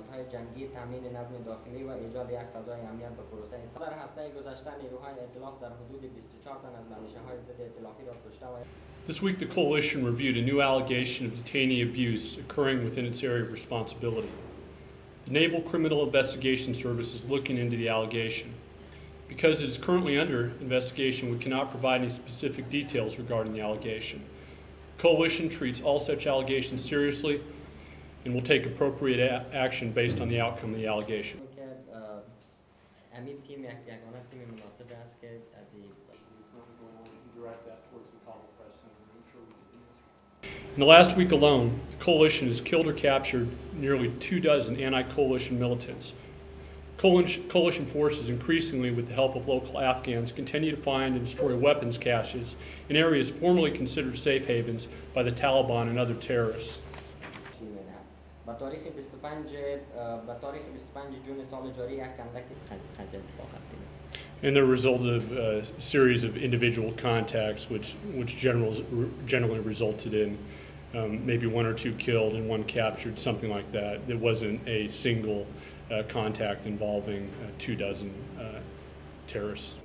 عملیات‌های جنگی تامین نظم داخلی و ایجاد یک فضای امنیت به پروسه است. در هفته گذشته نیروهای ائتلاف در حدود 24 تن از ملیشه‌های ضد ائتلافی را کشته و This week, the coalition reviewed a new allegation of detainee abuse occurring within its area of responsibility. The Naval Criminal Investigation Service is looking into the allegation. Because it is currently under investigation, we cannot provide any specific details regarding the allegation. Coalition treats all such allegations seriously and will take appropriate action based on the outcome of the allegation. In the last week alone, the coalition has killed or captured nearly two dozen anti-coalition militants. Coalition forces increasingly, with the help of local Afghans, continue to find and destroy weapons caches in areas formerly considered safe havens by the Taliban and other terrorists. تشکیل می‌دهد. با تاریخ 25 اه، با تاریخ 25 جون سال جاری یک کندک خنزیر اتفاق افتید. And the result of a series of individual contacts, which, which generals, generally resulted in um, maybe one or two killed and one captured, something like that. There wasn't a single uh, contact involving uh, two dozen uh, terrorists.